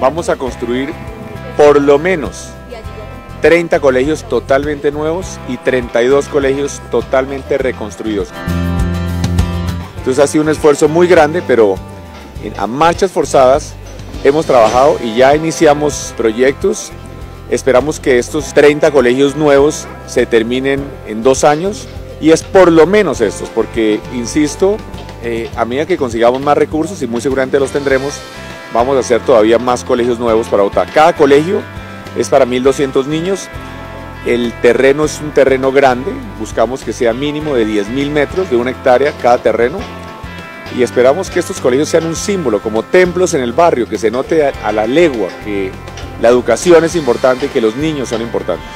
vamos a construir por lo menos 30 colegios totalmente nuevos y 32 colegios totalmente reconstruidos. Entonces ha sido un esfuerzo muy grande, pero a marchas forzadas hemos trabajado y ya iniciamos proyectos. Esperamos que estos 30 colegios nuevos se terminen en dos años y es por lo menos estos, porque, insisto, eh, a medida que consigamos más recursos, y muy seguramente los tendremos, vamos a hacer todavía más colegios nuevos para Bogotá. Cada colegio es para 1.200 niños. El terreno es un terreno grande, buscamos que sea mínimo de 10.000 metros, de una hectárea cada terreno. Y esperamos que estos colegios sean un símbolo, como templos en el barrio, que se note a la legua que la educación es importante y que los niños son importantes.